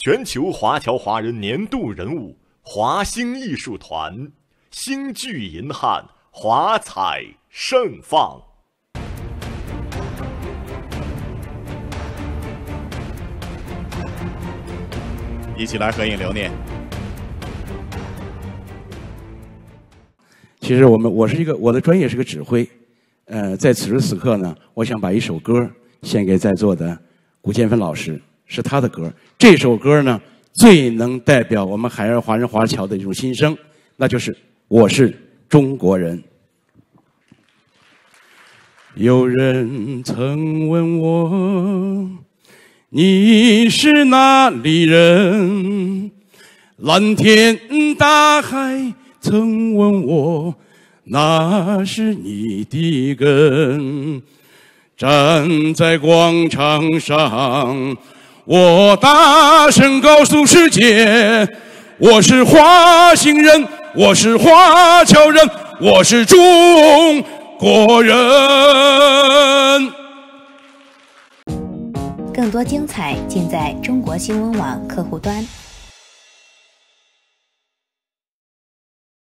全球华侨华人年度人物华星艺术团，星聚银汉，华彩盛放。一起来合影留念。其实我们我是一个我的专业是个指挥，呃，在此时此刻呢，我想把一首歌献给在座的古建芬老师，是他的歌。这首歌呢，最能代表我们海外华人华侨的一种心声，那就是“我是中国人”。有人曾问我。你是哪里人？蓝天大海曾问我，那是你的根。站在广场上，我大声告诉世界，我是华星人，我是华侨人，我是中国人。更多精彩尽在中国新闻网客户端。